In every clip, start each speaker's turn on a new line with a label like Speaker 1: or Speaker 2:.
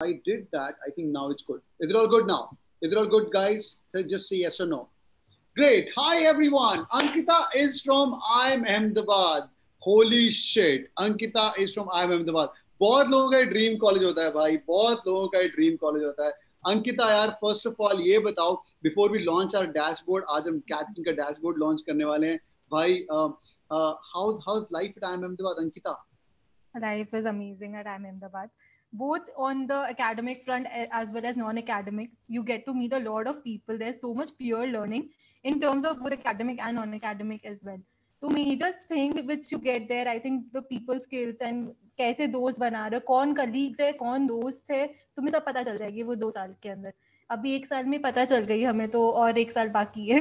Speaker 1: I did that. I think now it's good. Is it all good now? Is it all good, guys? So just say yes or no. Great. Hi, everyone. Ankita is from IIM Ahmedabad. Holy shit. Ankita is from IIM Ahmedabad. बहुत लोगों का dream college होता है भाई बहुत लोगों का dream college होता है अंकिता यार फ़र्स्ट ऑफ़ ऑल ये बताओ before we launch our dashboard आज हम कैटकिंग का डैशबोर्ड लॉन्च करने वाले हैं भाई how how is life at IIM Ahmedabad
Speaker 2: Ankita life is amazing at IIM Ahmedabad both on the academic front as well as non-academic you get to meet a lot of people there's so much peer learning in terms of both academic and non-academic as well so major thing which you get there i think the people skills and कैसे दोस्त बना रहे हो कौन colleagues है कौन दोस्त है तुम्हें सब पता चल जाएगी वो दो साल के अंदर अभी एक साल में पता चल गई हमें तो और एक साल बाकी है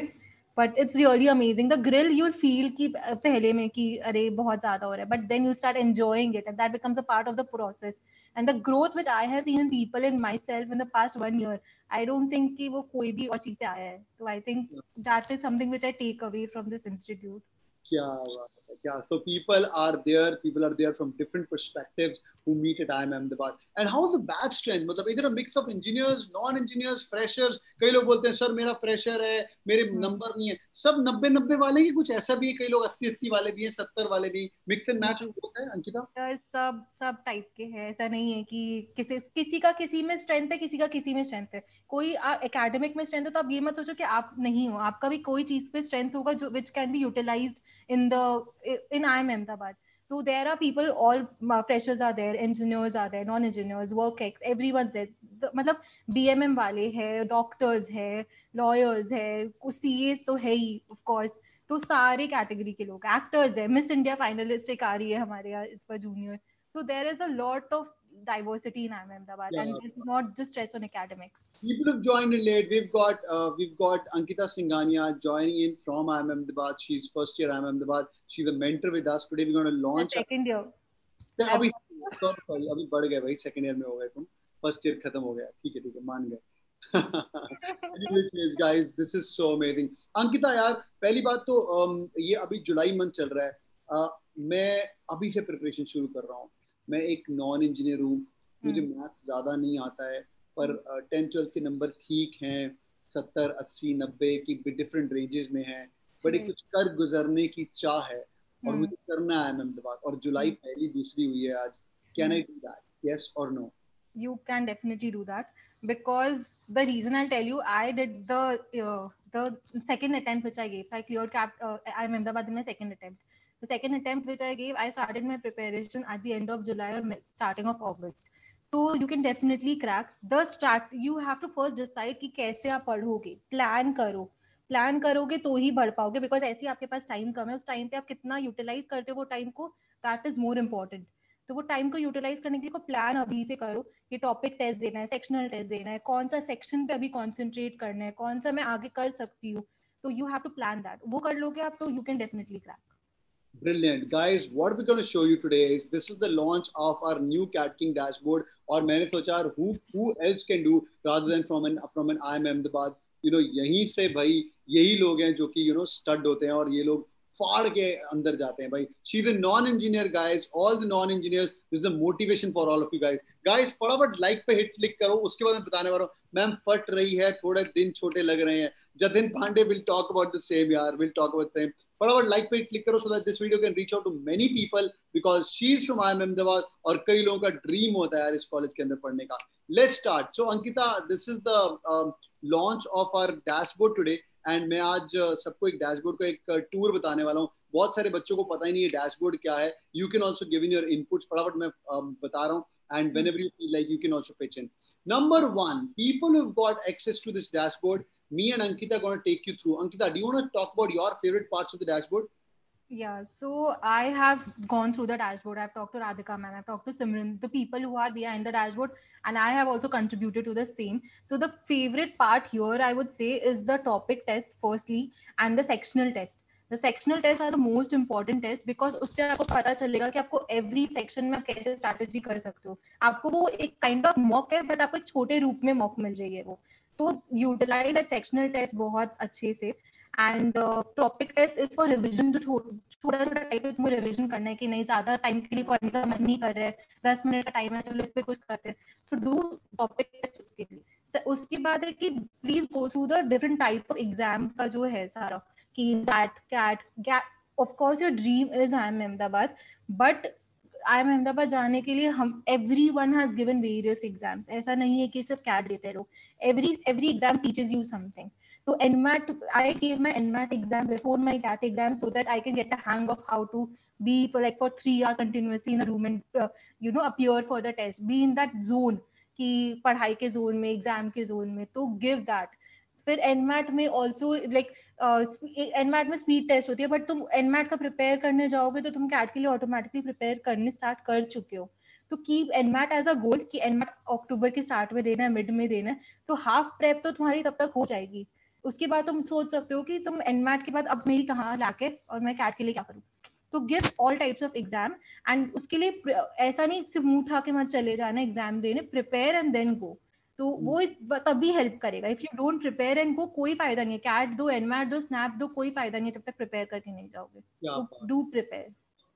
Speaker 2: but it's really amazing the grill you feel कि पहले में कि अरे बहुत ज़्यादा हो रहा है but then you start enjoying it and that becomes a part of the process and the growth which I have seen people in my self in the past one year I don't think कि वो कोई भी और चीज़ से आया है. तो I think that is something which I take away from this institute
Speaker 1: क्या बात yeah so people are there people are there from different perspectives who meet at IIM Ahmedabad and how the batch strength? मतलब इधर a mix of engineers non engineers freshers. कई लोग बोलते हैं sir मेरा fresher है मेरे नंबर नहीं है. सब नब्बे नब्बे वाले ही कुछ ऐसा भी है कई लोग अस्सी अस्सी वाले भी हैं सत्तर वाले भी मिक्स एंड मैच होता है अंकिता?
Speaker 2: सब सब टाइप के हैं। ऐसा नहीं है कि किसी किसी का किसी में स्ट्रेंथ है किसी का किसी में स्ट्रेंथ है। कोई एकेडमिक में स्ट्रेंथ है तो आप ये मत सोचो कि आप नहीं हो। आपका भी कोई चीज़ पे स्ट्रेंथ होगा जो which can be utilised in the in IIM Ahmedabad. So there are people, all freshers are there, engineers are there, non-engineers, work ex, everyone's there. मतलब BMM वाले हैं, doctors हैं, lawyers हैं, कुछ CAs तो है ही, of course. तो सारे कैटेगरी के लोग एक्टर्स है मिस इंडिया फाइनलिस्ट एक आ रही है हमारे यहाँ इस पर junior So there is a lot of diversity in Ahmedabad, yeah. and it's not just stress on academics.
Speaker 1: People have joined in late. We've got uh, we've got Ankita Singhania joining in from Ahmedabad. She's first year Ahmedabad. She's a mentor with us. Today we're going to launch.
Speaker 2: So second year.
Speaker 1: अभी sorry अभी बढ़ गए भाई second year में हो गए तुम first year खत्म हो गया ठीक है ठीक है मान गए guys this is so amazing Ankita यार पहली बात तो um, ये अभी जुलाई मंथ चल रहा है uh, मैं अभी से प्रिपरेशन शुरू कर रहा हूँ मैं एक नॉन इंजीनियर हूँ मुझे मैथ्स हम्म। ज़्यादा नहीं आता है पर टेंथ ट्वेल्थ के नंबर ठीक हैं सत्तर अस्सी नब्बे की डिफरेंट रेंजेस में है बट एक कुछ कर गुजरने की चाह है और हम्म। मुझे करना है अहमदाबाद और जुलाई हम्म। पहली दूसरी हुई है आज can I do that yes और no
Speaker 2: you can definitely do that because the reason I'll tell you, I did the uh, the second attempt which I gave. So I cleared cap. Uh, I Ahmedabad in my second attempt. The second attempt which I gave, I started my preparation at the end of July or starting of August. So you can definitely crack. The start. You have to first decide कि कैसे आप पढ़ोगे। Plan करो। Plan करोगे तो ही बढ़ पाओगे because ऐसे ही आपके पास टाइम कम है। उस टाइम पे आप कितना यूटिलाइज करते हो वो टाइम को दैट इज़ मोर इम्पोर्टेंट तो वो टाइम को यूटिलाइज करने के लिए प्लान अभी से करो कि टॉपिक टेस्ट देना है सेक्शनल टेस्ट देना है। कौन सा सेक्शन पे अभी कॉन्सेंट्रेट करना है? कौन सा मैं आगे कर सकती हूँ? तो you have to plan that वो कर लोगे आप तो you can definitely crack
Speaker 1: Brilliant. Guys, what we're going to show you today is this is the launch of our new Cat King dashboard और मैंने सोचा who who else can do rather than from an from an IIM Ahmedabad? You know यहीं से भाई यही लोग हैं जो कि you know stud होते हैं और ये लोग फाड़ के अंदर जाते हैं भाई। She is a non engineer guys all the non engineers this a motivation for all of you guys guys फटाफट लाइक पे हिट क्लिक करो उसके बाद मैं बताने वाला हूँ। मैम फट रही है थोड़े दिन छोटे लग रहे हैं। Jatin Pandey will talk about the same यार. विल टॉक अबाउट सेम फटाफट लाइक पे क्लिक करो so that this video can reach out to many people because she is from IIM Ahmedabad और कई लोगों का ड्रीम होता है यार इस कॉलेज के अंदर पढ़ने का। Let's start so Ankita this is the launch of our dashboard today and मैं आज uh, सबको एक डैशबोर्ड का एक टूर uh, बताने वाला हूँ। बहुत सारे बच्चों को पता ही नहीं है डैशबोर्ड क्या है। You can also give in your input फटाफट मैं uh, बता रहा हूँ and whenever you feel like you can also pitch in. Number one, people who've got access to this dashboard me and Ankita are going to take you through. Ankita, do you want to talk about your favorite parts of the dashboard?
Speaker 2: Yeah, so I have gone through the dashboard. I've talked to Radhika man, I've talked to Simran, the people who are behind the dashboard, and I have also contributed to the same. So the favorite part here, I would say, is the topic test firstly, and the sectional test. The sectional tests are the most important test because उससे आपको पता चलेगा कि आपको every section में आप कैसे strategy कर सकते हो आपको वो एक kind of mock है but आपको छोटे रूप में mock मिल जाएगी वो तो यूटिलाइज दैट सेक्शनल टेस्ट बहुत अच्छे से। And topic test is for revision जो छोटा छोटा टाइप है तुम्हें रिविजन करना है कि नहीं, ज़्यादा टाइम के लिए पढ़ने का मन नहीं कर रहा है, दस मिनट का टाइम है, चलो इस पे कुछ करते हैं। तो डू टॉपिक टेस्ट उसके लिए। उसके बाद है कि please go through the different type of exam का जो है सारा, कि XAT CAT of course your dream is IIM Ahmedabad but IIM Ahmedabad जाने के लिए हम every one has given various exams ऐसा नहीं है कि सिर्फ़ कैट देते रहो every every exam teaches you something So NMAT, I gave my NMAT exam before my CAT exam so that I can get a hang of how to be for like for three hours continuously in a room and uh, you know appear for the test, be in that zone कि पढ़ाई के zone में exam के zone में तो give that फिर NMAT में also like NMAT में स्पीड टेस्ट होती है बट तुम एनमैट का प्रिपेयर करने जाओगे तो तुम कैट के लिए ऑटोमेटिकली प्रिपेयर करने स्टार्ट कर चुके हो। तो keep NMAT as a goal कि एनमैट अक्टूबर के स्टार्ट में देना है मिड में देना है तो हाफ़ प्रेप तो तुम्हारी तब तक हो जाएगी। उसके बाद तुम सोच सकते हो कि तुम एनमैट के बाद अब मेरी कहाँ लाके और मैं कैट के लिए क्या करूँ? तो give all types of exam and उसके लिए ऐसा नहीं सिर्फ़ मुँह उठा के मत चले जाना एग्ज़ाम देने प्रिपेयर एंड देन गो तो hmm. वो तभी हेल्प करेगा। If you don't prepare and go कोई फ़ायदा नहीं है। कैट दो एनमैट दो स्नैप दो कोई फ़ायदा नहीं है जब तक प्रिपेयर करके नहीं जाओगे। Do prepare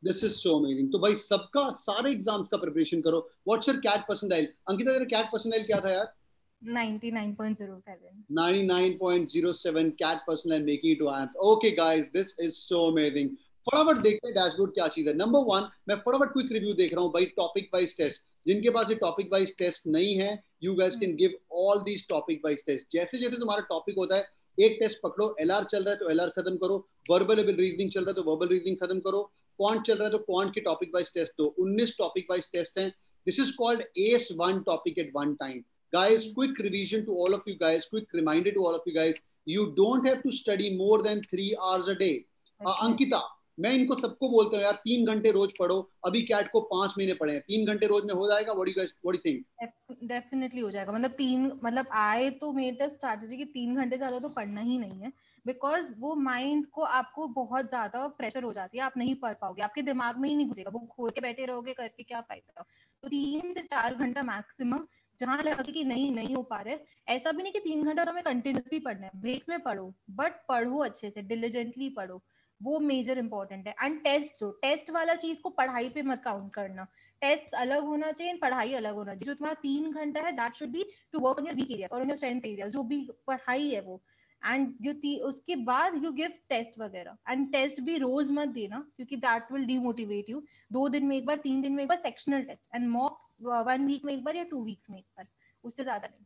Speaker 1: this is so amazing तो भाई सबका सारे एग्ज़ाम्स का प्रिपरेशन करो। What's your CAT percentile Ankita तेरा कैट परसेंटाइल क्या था यार?
Speaker 2: 99.07
Speaker 1: 99.07 cat and making it to amp okay guys this is so amazing फटाफट देखते हैं डैशबोर्ड क्या चीज़ है। नंबर वन मैं फटाफट क्विक रिव्यू देख रहा हूँ भाई टॉपिक वाइज टेस्ट जिनके पास ये टॉपिक वाइज टेस्ट नहीं है you guys can give all these topic wise test जैसे जैसे तुम्हारा टॉपिक होता है एक टेस्ट पकड़ो एलआर चल रहा है तो एलआर खत्म करो। वर्बल रीजनिंग चल रहा है तो वर्बल रीजनिंग खत्म करो। क्वांट चल रहा है तो क्वांट के टॉपिक वाइज टेस्ट दो। 19 टॉपिक वाइज टेस्ट हैं। This is called as one topic at one time guys quick revision to all of you guys quick reminder to all of you guys you don't have to study more than three hours a day uh, ankita मैं इनको सबको बोलता हूँ, यार, तीन घंटे रोज पढ़ो, अभी कैट को पाँच महीने पढ़े हैं, तीन घंटे रोज में हो जाएगा what you what you think
Speaker 2: definitely हो जाएगा मतलब तीन मतलब आए तो मेरे स्ट्रैटेजी की तीन घंटे ज़्यादा तो पढ़ना ही नहीं है बिकॉज़ वो माइंड को आपको बहुत ज़्यादा प्रेशर हो जाती है, आप नहीं पढ़ पाओगे, आपके दिमाग में ही नहीं घुसेगा, वो खोल के बैठे रहोगे करके क्या फ़ायदा तो तीन से चार घंटा मैक्सिमम जहाँ लगे कि नहीं नहीं हो पा रहे, ऐसा भी नहीं कि तीन घंटा तो हमें कंटिन्यूसली पढ़ना है ब्रेक्स में पढ़ो बट पढ़ो अच्छे से डिलीजेंटली पढ़ो। वो मेजर इंपॉर्टेंट है. एंड टेस्ट जो टेस्ट वाला चीज़ को पढ़ाई पे मत काउंट करना. टेस्ट अलग होना चाहिए पढ़ाई अलग होना चाहिए. जो तुम्हारा तीन घंटा है that should be to work on your weak area और योर स्ट्रेंथ एरिया जो भी पढ़ाई है वो. एंड जो उसके बाद यू गिव टेस्ट वगैरह. एंड टेस्ट भी रोज मत देना, क्योंकि दैट विल डीमोटिवेट यू दो दिन में एक बार, तीन दिन में एक बार sectional test and mock one week में एक बार या टू वीक्स में एक बार. उससे ज़्यादा नहीं.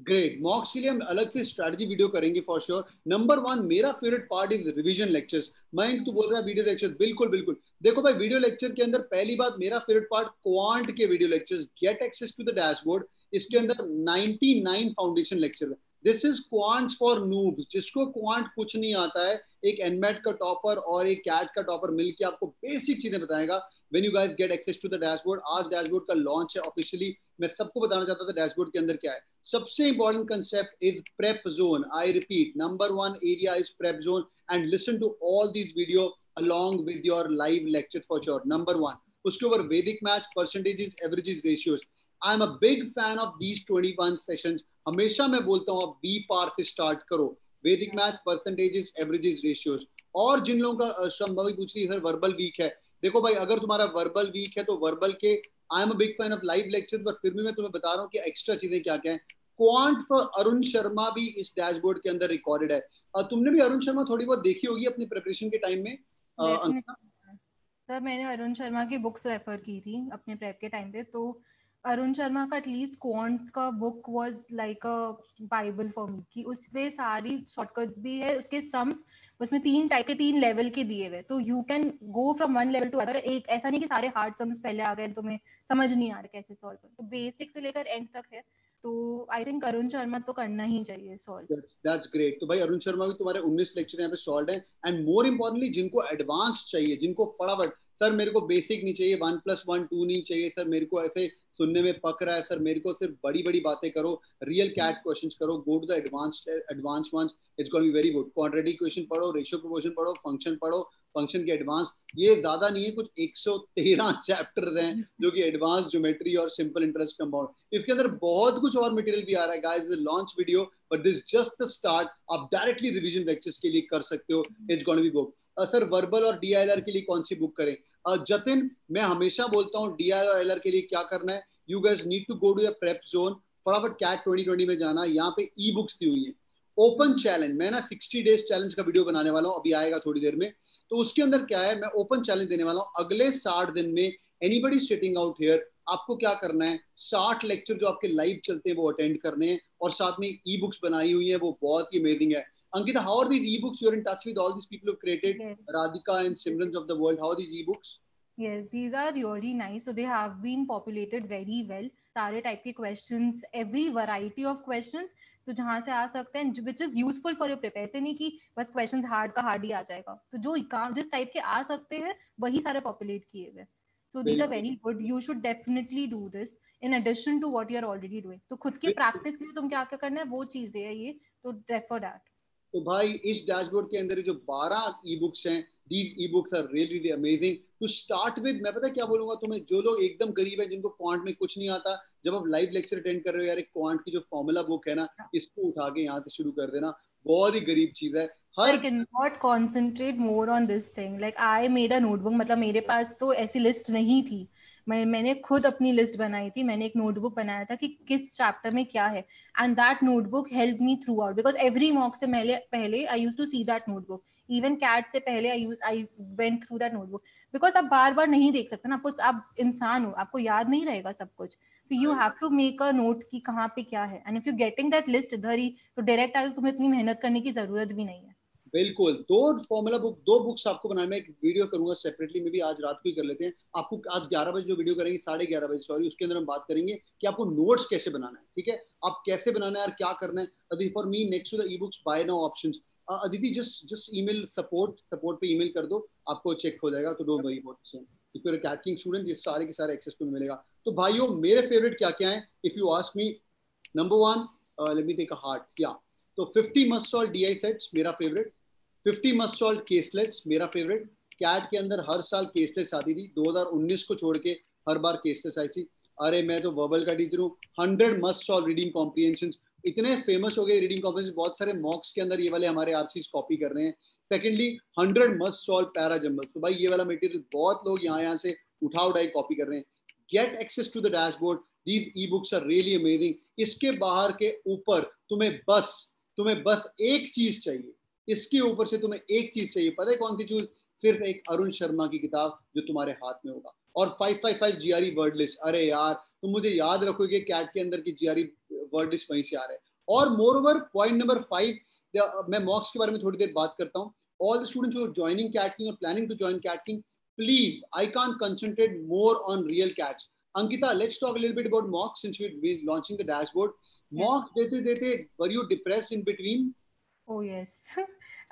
Speaker 1: ग्रेट मॉक्स के लिए हम अलग से स्ट्रेटजी वीडियो करेंगे फॉर श्योर नंबर वन मेरा favourite part is revision lectures मैं तू बोल रहा है वीडियो लेक्चर बिल्कुल बिल्कुल. देखो भाई वीडियो लेक्चर के अंदर पहली बात, मेरा फेवरेट पार्ट क्वांट के video lectures get access to the dashboard इसके अंदर 99 फाउंडेशन लेक्चर है. This is quant for noobs जिसको क्वांट कुछ नहीं आता है, एक एनमेट का टॉपर और एक कैट का टॉपर मिलकर आपको बेसिक चीज़ें बताएगा. When you guys get access to the dashboard आज डैशबोर्ड का लॉन्च है ऑफिशियली मैं सबको बताना चाहता था डैशबोर्ड के अंदर क्या है। सबसे important concept is prep zone I repeat number one area is prep zone and listen to all these video along with your live lecture for sure number one उसके ऊपर वैदिक math percentages averages ratios I am a big fan of these 21 sessions हमेशा मैं बोलता हूँ आप B पार से start करो। वैदिक मैथ परसेंटेजेस एवरेजेस रेशियोज और जिन लोगों का श्रम भाई पूछ रही है सर वर्बल वीक है। देखो भाई अगर तुम्हारा वर्बल वीक है तो वर्बल के I am a big fan of live lecture but फिर भी मैं तुम्हें बता रहा हूँ कि एक्स्ट्रा चीज़ें क्या क्या है। क्वांट फॉर अरुण शर्मा भी इस डैशबोर्ड के अंदर रिकॉर्डेड है। और तुमने भी अरुण शर्मा थोड़ी बहुत देखी होगी अपनी प्रिपरेशन के टाइम में?
Speaker 2: सर मैंने अरुण शर्मा की बुक्स रेफर की थी अपने प्रेप के टाइम पे तो अरुण शर्मा का एटलीस्ट क्वांट का book was like a bible for me कि उसमें सारी शॉर्टकट्स भी है, उसके सम्स उसमें तीन टाइप के तीन लेवल के दिए हुए तो you can go from one level to other एक ऐसा नहीं कि सारे हार्ड सम्स पहले आ गए तुम्हें समझ नहीं आ रहा कैसे सॉल्व तो बेसिक से लेकर एंड तक है। तो आई थिंक अरुण शर्मा तो करना ही चाहिए सॉल्व
Speaker 1: दैट्स ग्रेट तो भाई अरुण शर्मा भी तुम्हारे 19 लेक्चर यहाँ पे सॉल्व है। एंड मोर इम्पोर्टेंटली जिनको एडवांस चाहिए, जिनको फटाफट, सर मेरे को बेसिक नहीं चाहिए वन प्लस वन टू नहीं चाहिए, सर मेरे को ऐसे सुनने में पक रहा है, सर, मेरे को सिर्फ़ बड़ी बड़ी बातें करो रियल कैट क्वेश्चन करो go to the advance advance ones it's going be very good quadratic equation पढ़ो रेशियो प्रोपोर्शन पढ़ो फ़ंक्शन पढ़ो फ़ंक्शन के एडवांस ये ज़्यादा नहीं है, कुछ 113 चैप्टर्स हैं, जो कि एडवांस ज्योमेट्री और सिंपल इंटरेस्ट कंपाउंड इसके अंदर बहुत कुछ और मटेरियल भी आ रहा है guys launch video but this just the start आप डायरेक्टली रिवीजन लेक्चर्स के लिए कर सकते हो it's going be book sir verbal और डीआईएलआर के लिए कौन सी बुक करें? जतिन, मैं हमेशा बोलता हूँ डीआईएलआर के लिए क्या करना है? You guys need to go to prep zone फटाफट कैट 2020 में जाना, यहाँ पे ई बुक्स दी हुई है। ओपन चैलेंज मैं ना 60 डेज़ चैलेंज का वीडियो बनाने वाला हूँ, अभी आएगा थोड़ी देर में। तो उसके अंदर क्या है, मैं ओपन चैलेंज देने वाला हूँ। अगले साठ दिन में एनीबडी सिटिंग आउट हेयर आपको क्या करना है? साठ लेक्चर जो आपके लाइव चलते हैं, वो अटेंड करने हैं, और साथ में ई बुक्स बनाई हुई है, वो बहुत ही अमेजिंग है। Ankita, how are these ebooks? You're in touch with all these people who've created yes. Radhika and Simrans of the world. How are these ebooks?
Speaker 2: Yes, these are really nice. So they have been populated very well. सारे type के questions every variety of questions तो जहाँ से आ सकते हैं which is useful for your prepare से नहीं कि बस क्वेश्चंस हार्ड का हार्ड ही आ जाएगा तो जो जिस टाइप के आ सकते हैं वही सारे पॉपुलेट किए हुए so these are very good you should definitely do this in addition to what you are already doing तो खुद की प्रैक्टिस के लिए तुम क्या क्या करना है वो चीज़ें है ये तो रेफर दैट
Speaker 1: तो भाई इस डैशबोर्ड के अंदर जो 12 ई बुक्स हैं these e books are really really amazing to start with मैं पता क्या बोलूँगा तुम्हें जो लोग एकदम गरीब है जिनको क्वांट में कुछ नहीं आता जब आप लाइव लेक्चर अटेंड कर रहे हो यार एक क्वांट की जो फॉर्मूला बुक है ना इसको उठा के यहाँ से शुरू कर देना बहुत ही गरीब चीज़ है
Speaker 2: हर I cannot concentrate more on this thing. Like I made a notebook. मतलब मेरे पास तो ऐसी लिस्ट नहीं थी मैं, मैंने खुद अपनी लिस्ट बनाई थी, मैंने एक नोटबुक बनाया था कि किस चैप्टर में क्या है। And that notebook help me throughout because every mock से पहले पहले I use to see that notebook even CAT से पहले I I went through that notebook because आप बार बार नहीं देख सकते ना आपको आप इंसान हो, आपको याद नहीं रहेगा सब कुछ। तो you have to make a note कि कहाँ पे क्या है। And if you getting that list इधर ही तो डायरेक्ट आगे तुम्हें इतनी मेहनत करने की ज़रूरत भी नहीं है।
Speaker 1: बिल्कुल, दो फॉर्मूला बुक दो बुक्स आपको बनाने में एक वीडियो करूँगा सेपरेटली में भी आज रात को ही कर लेते हैं। आपको आज ग्यारह बजे जो वीडियो करेंगे, साढ़े ग्यारह बजे सॉरी उसके अंदर हम बात करेंगे कि आपको नोट्स कैसे बनाना है, ठीक है? आप कैसे बनाना है और क्या करना है। Aditi for me next to the e books buy now option Aditi just just email support support पे ईमेल कर दो, आपको चेक हो जाएगा तो don't worry about if student ये सारे के सारे एक्सेस तुम्हें मिलेगा। तो भाइयों, मेरे फेवरेट क्या क्या है? If you ask me number one let me take a heart या तो 50 मस्ट सॉल्व डीआई सेट्स मेरा favourite fifty must solve caselets, मेरा फेवरेट कैट के अंदर हर साल केसलेट्स आती थी। 2019 को छोड़ के हर बार केसलेट्स आई थी। अरे, मैं तो वर्बल का टीचर हूँ। Hundred must solve reading comprehension इतने फ़ेमस हो गए रीडिंग कॉम्प्रीहेंशन बहुत सारे मॉक्स के अंदर ये वाले हमारे आरसीज कॉपी कर रहे हैं। Secondly hundred must solve para jumble तो भाई, ये वाला मटेरियल बहुत लोग यहाँ यहाँ से उठा उठाई कॉपी कर रहे हैं। Get access to the dashboard these e books are really amazing इसके बाहर के ऊपर तुम्हें बस तुम्हें बस एक चीज़ चाहिए। इसके ऊपर से तुम्हें एक चीज़ चाहिए। पता है कौन सी चीज़? सिर्फ़ एक अरुण शर्मा की किताब जो तुम्हारे हाथ में होगा। और five five five G R word list अरे यार तुम मुझे याद रखोगे कैट के अंदर की जी आर वर्ड लिस्ट वहीं से आ रहा और moreover point number five मैं मॉक्स के बारे में थोड़ी देर बात करता हूँ। ऑल द स्टूडेंट्स जो ज्वाइनिंग कैटकिंग और planning to join CATKing please I can concentrate more on real catch Ankita let's talk little bit about mocks since we launching the dashboard mocks देते देते were you depress in between
Speaker 2: Oh, yes.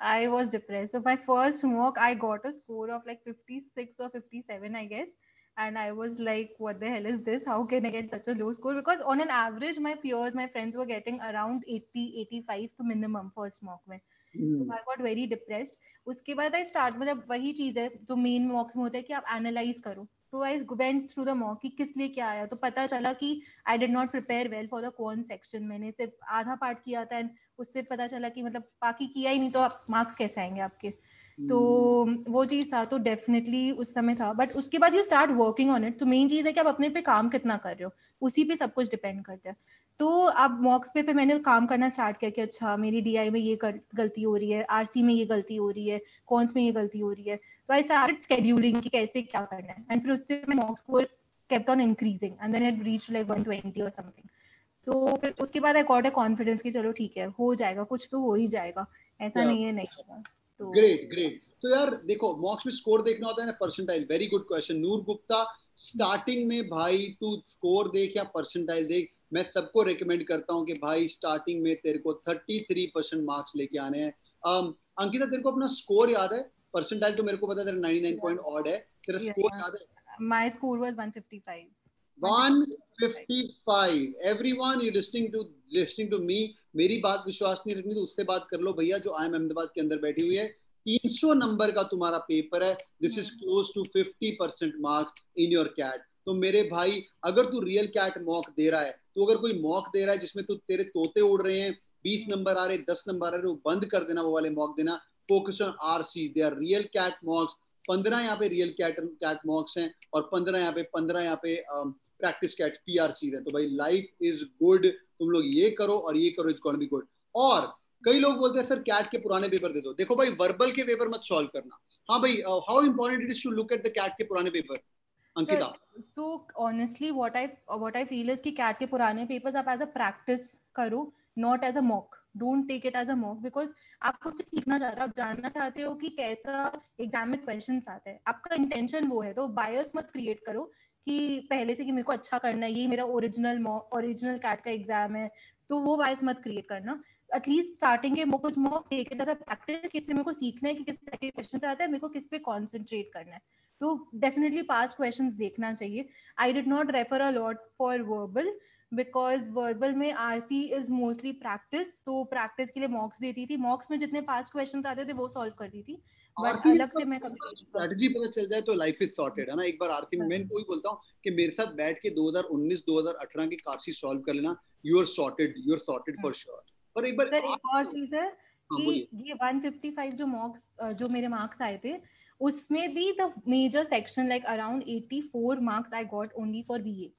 Speaker 2: I was depressed. So, my first mock, I got a score of like 56 or 57, I guess. And I was like, what the hell is this? How can I get such a low score? Because on an average, my peers, my friends were getting around 80, 85 to minimum first mock में. Mm. So I got very depressed. उसके बाद I start मतलब वही चीज़ है जो main mock में होता है कि आप एनालाइज करो तो I went through the mock कि किस लिए क्या आया तो पता चला कि I did not prepare well for the कौन सेक्शन मैंने सिर्फ़ आधा पार्ट किया था एंड उससे पता चला कि मतलब बाकी किया ही नहीं तो आप मार्क्स कैसे आएँगे आपके? तो हम्म। वो चीज़ था तो डेफिनेटली उस समय था। बट उसके बाद you start working on it तो मेन चीज़ है कि आप अपने पे काम कितना कर रहे हो उसी पे सब कुछ डिपेंड करता है। तो अब मॉक्स पे फिर मैंने काम करना स्टार्ट किया कि अच्छा मेरी डी में ये गलती हो रही है आर में ये गलती हो रही है कॉन्स में ये गलती हो रही है। तो आई स्टार्ट स्केड्यूलिंग कि कैसे क्या करना है। एंड फिर उससे मैं मॉक्स को kept on increasing. And then it reached like 120 or something. तो फिर उसके बाद आई गॉट अ कॉन्फिडेंस कि चलो ठीक है हो जाएगा कुछ तो हो ही जाएगा। ऐसा yeah. नहीं है नहीं होगा।
Speaker 1: तो ग्रेट ग्रेट तो यार देखो मॉक्स में स्कोर देखना होता है ना percentile very good question Noor Gupta starting में भाई तू स्कोर देख या परसेंटाइल देख? मैं सबको रिकमेंड करता हूँ कि भाई स्टार्टिंग में तेरे को 33 परसेंट मार्क्स लेके आने हैं। Um, अंकिता तेरे को अपना स्कोर याद है? परसेंटाइल तो मेरे को पता है तेरा 99 पॉइंट ऑड है। तेरा स्कोर याद है?
Speaker 2: My score was 155
Speaker 1: 155 everyone you listening to listening to me. मेरी बात विश्वास नहीं रखनी तो उससे बात कर लो भैया जो आई एम अहमदाबाद के अंदर बैठी हुई है। 300 नंबर का तुम्हारा पेपर है। This is close to 50 percent marks in your CAT तो मेरे भाई अगर तू रियल कैट मॉक दे रहा है तो अगर कोई मॉक दे रहा है जिसमें तू तेरे तोते उड़ रहे हैं बीस नंबर आ रहे दस नंबर आ रहे वो बंद कर देना वो वाले मॉक देना। Focus on R C they are real CAT mocks पंद्रह यहाँ पे रियल कैट कैट मॉक्स हैं और पंद्रह यहाँ पे पंद्रह यहाँ पे practice CAT P R C है तो भाई लाइफ इज़ गुड तुम लोग ये करो और ये करो इज़ गॉन बी गुड और कई लोग बोलते हैं, सर कैट के पुराने पेपर दे दो. देखो भाई वर्बल के पेपर मत सॉल्व करना। हाँ भाई how important it is to look at the CAT के पुराने
Speaker 2: paper i, what i feel is कि कैट के पुराने पेपर्स आप एज अ प्रैक्टिस करो not as a mock don't take it as a mock because आप उससे सीखना चाहते हो, आप जानना चाहते हो कि कैसा एग्ज़ाम में क्वेश्चन आते हैं। आपका इंटेंशन वो है तो बायस मत क्रिएट करो। कि पहले से कि मेरे को अच्छा करना है, ये मेरा ओरिजिनल ओरिजिनल कैट का एग्ज़ाम है तो वो वाइस मत क्रिएट करना। एटलीस्ट स्टार्टिंग के कुछ मॉक प्रैक्टिस किससे मेरे को सीखना है कि किस तरह के क्वेश्चन आते हैं, मेरे को किस पे कॉन्सेंट्रेट करना है। तो डेफिनेटली पास्ट क्वेश्चन देखना चाहिए। I did not refer a lot for verbal because verbal में R C is mostly practice तो प्रैक्टिस के लिए मॉक्स देती थी। मॉक्स में जितने पास क्वेश्चन आते थे वो सॉल्व करती थी।
Speaker 1: बट अलग से मैं स्ट्रेटजी पता चल जाए तो लाइफ इज़ सॉर्टेड है ना? एक बार आरसी में मैं कोई बोलता हूँ कि मेरे साथ बैठ के 2019 2018 की काशी सॉल्व कर लेना। You are sorted you are sorted for sure
Speaker 2: पर एक बार सर एक और चीज़ है हाँ, कि ये 155 जो मॉक्स जो मेरे मार्क्स आए थे उसमें भी the major section like around 84 marks I got only for VA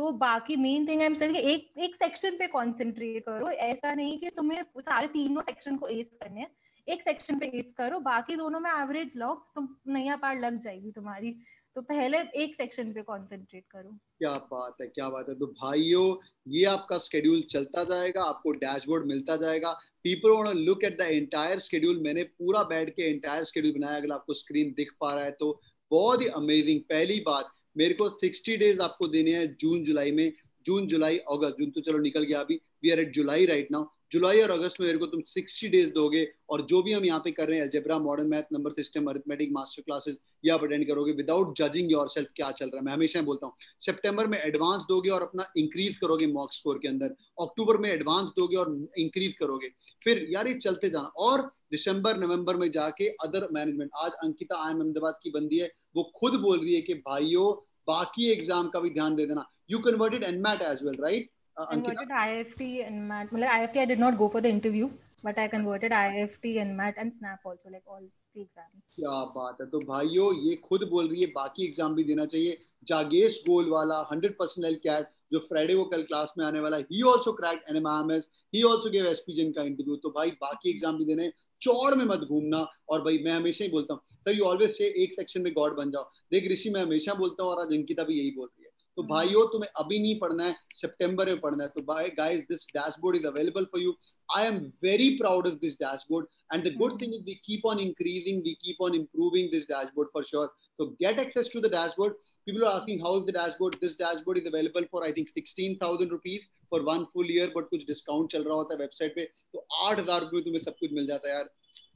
Speaker 2: तो बाकी main thing I am saying एक एक सेक्शन पे कंसंट्रेट करो। ऐसा नहीं कि तुम्हें सारे तीनों सेक्शन को एस करने हैं। एक सेक्शन पे एस करो, बाकी दोनों में एवरेज लो तुम नया पार लग जाएगी तुम्हारी। तो पहले एक सेक्शन पे कंसंट्रेट करो।
Speaker 1: क्या बात है, क्या बात है। तो भाइयों, ये आपका स्केड्यूल चलता जाएगा, आपको डैशबोर्ड मिलता जाएगा। People want to look at the entire schedule मैंने पूरा बैठ के एंटायर स्केड्यूल बनाया, अगर आपको स्क्रीन दिख पा रहा है तो। बहुत ही अमेजिंग पहली बात मेरे को सिक्सटी डेज़ आपको देने हैं जून, जुलाई में। जून, जुलाई, अगस्त। जून तो चलो निकल गया अभी। We are at July right now जुलाई और अगस्त में मेरे को तुम सिक्सटी डेज़ दोगे और जो भी हम यहाँ पे कर रहे हैं algebra modern math number system arithmetic master classes ये आप अटेंड करोगे विदाउट जजिंग योर सेल्फ क्या चल रहा है। मैं हमेशा बोलता हूँ सितंबर में एडवांस दोगे और अपना इंक्रीज करोगे मॉक स्कोर के अंदर। अक्टूबर में एडवांस दोगे और इंक्रीज करोगे। फिर यार ये चलते जाना। और दिसंबर नवंबर में जाके अदर मैनेजमेंट आज अंकिता आई अहमदाबाद की बंदी है, वो खुद बोल रही है कि भाइयों बाकी एग्ज़ाम का भी ध्यान दे देना। You converted NMAT as well right
Speaker 2: converted IFT and MAT. Like IFT, I did not go for the interview, but I converted IFT and MAT and SNAP also, like all exams.
Speaker 1: क्या बात है। तो भाइयों ये खुद बोल रही है बाकी एग्ज़ाम भी देना चाहिए। जागेश गोल वाला 100 परसेंट एल कैट जो फ्राइडे को कल क्लास में आने वाला ही also crack N M S ही ऑल्सो गेव एसपीजन का इंटरव्यू तो भाई बाकी एग्ज़ाम भी देने चौड़ में मत घूमना। और भाई मैं हमेशा ही बोलता हूँ सर यू ऑलवेज से एक सेक्शन में गॉड बन जाओ. देख ऋषि मैं हमेशा बोलता हूँ और आज अंकिता भी यही बोल रही है। तो भाइयों तुम्हें अभी नहीं पढ़ना है सितंबर में पढ़ना है। तो भाई guys this dashboard is available for you I am very proud of this dashboard and the good thing is we keep on increasing we keep on improving this dashboard for sure So get access to the dashboard. People are asking how is the dashboard. This dashboard is available for I think 16,000 rupees for one full year, but कुछ discount चल रहा होता है website पे। तो आठ हज़ार रुपये तुम्हें सब कुछ मिल जाता है यार.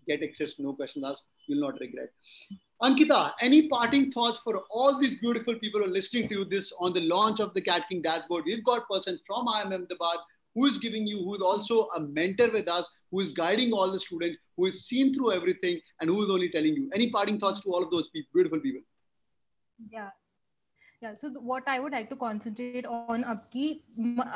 Speaker 1: Get access, no question asked. You'll not regret. Ankita, any parting thoughts for all these beautiful people who are listening to you this on the launch of the Cat King dashboard? We've got person from IIM Ahmedabad who is giving you, who is also a mentor with us, who is guiding all the students, who is seen through everything, and who is only telling you. Any parting thoughts to all of those people, beautiful people?
Speaker 2: Yeah. Yeah, so what I would like to concentrate on अब की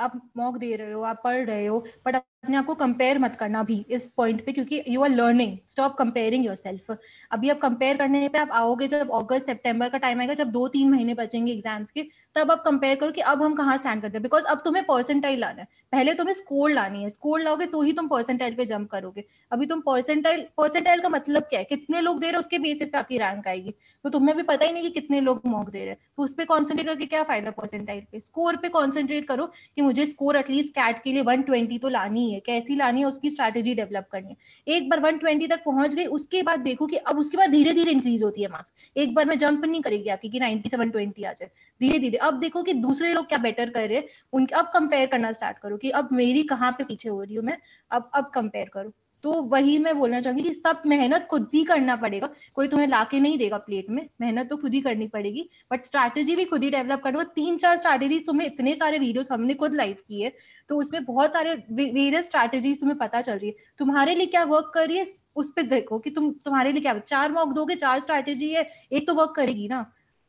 Speaker 2: आप mock दे रहे हो आप पढ़ रहे हो but अपने आप को कंपेयर मत करना भी इस पॉइंट पे, क्योंकि you are learning stop comparing your self अभी आप कंपेयर करने पे आप आओगे जब अगस्त सितंबर का टाइम आएगा, जब दो तीन महीने बचेंगे एग्ज़ाम्स के, तब आप कंपेयर करो कि अब हम कहाँ स्टैंड करते हैं बिकॉज़ अब तुम्हें परसेंटाइल लाना है। पहले तुम्हें स्कोर लानी है। स्कोर लाओगे तो ही तुम परसेंटाइल पे जंप करोगे। अभी तुम परसेंटाइल परसेंटाइल का मतलब क्या है? कितने लोग दे रहे हैं उसके बेसिस पे आपकी रैंक आएगी। तो तुम्हें भी पता ही नहीं कि कितने लोग मॉक दे रहे हैं। तो उस पर कॉन्सेंट्रेट करके क्या फ़ायदा परसेंटाइल पे? स्कोर पे कॉन्सेंट्रेट करो कि मुझे स्कोर एटलीस्ट कैट के लिए वन तो लानी है, कैसी लानी है, उसकी स्ट्रैटेजी डेवलप करनी है। एक बार 120 तक पहुँच गई, उसके बाद देखो कि अब उसके बाद धीरे धीरे इंक्रीज होती है मार्क्स एक बार में जंप नहीं करेगी आपकी कि 90 से 120 आ जाए। धीरे धीरे अब देखो कि दूसरे लोग क्या बेटर कर रहे हैं, उनके, अब कंपेयर करना स्टार्ट करो कि अब मेरी कहाँ पे पीछे हो रही हूँ मैं, अब अब कंपेयर करो। तो वही मैं बोलना चाहूँगी कि सब मेहनत खुद ही करना पड़ेगा। कोई तुम्हें लाके नहीं देगा प्लेट में। मेहनत तो खुद ही करनी पड़ेगी। बट स्ट्रैटेजी भी खुद ही डेवलप करो तीन चार स्ट्रैटेजी तुम्हें इतने सारे वीडियोस हमने खुद लाइव किए तो उसमें बहुत सारे वेरियस स्ट्रैटेजीज तुम्हें पता चल रही है। तुम्हारे लिए क्या वर्क कर रही है उस पर देखो कि तुम तुम्हारे लिए क्या चार मॉक दोगे चार स्ट्रैटेजी है एक तो वर्क करेगी ना।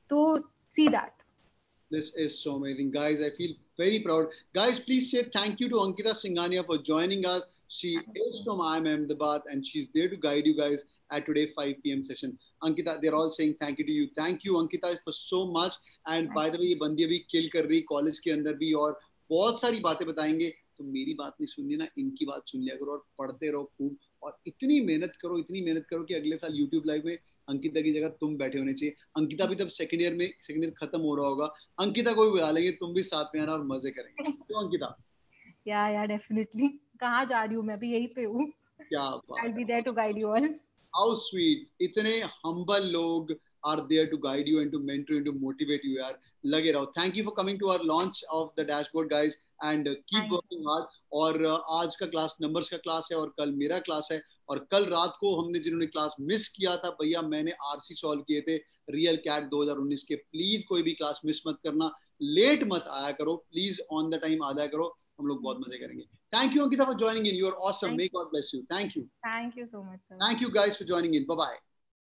Speaker 2: तो see that
Speaker 1: This is so amazing, guys. I feel very proud. Guys, please say thank you to Ankita Singhania for joining us. She is from IIM Ahmedabad and she's there to guide you guys at today 5 p.m. session. Ankita, they're all saying thank you to you. Thank you, Ankita, for so much. And by the way, ये बंदी अभी kill कर रही college के अंदर भी और बहुत सारी बातें बताएँगे तो मेरी बात नहीं सुननी ना इनकी बात सुन लिया करो और पढ़ते रहो खूब और इतनी मेहनत करो इतनी मेहनत करो कि अगले साल यूट्यूब लाइव में अंकिता की जगह तुम बैठे होने चाहिए अंकिता भी तब सेकंड ईयर में सेकंड ईयर खत्म हो रहा होगा अंकिता को भी बुला लेंगे तुम भी साथ में आना और मज़े करेंगे तो अंकिता
Speaker 2: या या डेफिनेटली कहाँ जा रही हूँ मैं भी यहीं पे हूँ
Speaker 1: क्या
Speaker 2: I'll be there to guide you all.
Speaker 1: How sweet. इतने humble लोग are there to guide you and to mentor and to motivate you यार लगे रहो thank you for coming to our launch of the dashboard guys and uh, keep Thank working hard और uh, आज का class numbers का class है और कल मेरा क्लास है और कल रात को हमने जिन्होंने क्लास मिस किया था भैया मैंने आरसी सॉल्व किए थे रियल कैट 2019 के प्लीज़ कोई भी क्लास मिस मत करना लेट मत आया करो प्लीज़ ऑन द टाइम आ जाया करो हम लोग बहुत मज़े करेंगे Thank you, Ankita, for joining in. You are awesome. Thank May God bless you. Thank
Speaker 2: you. Thank you so
Speaker 1: much. Sir. Thank you guys for joining in. Bye bye.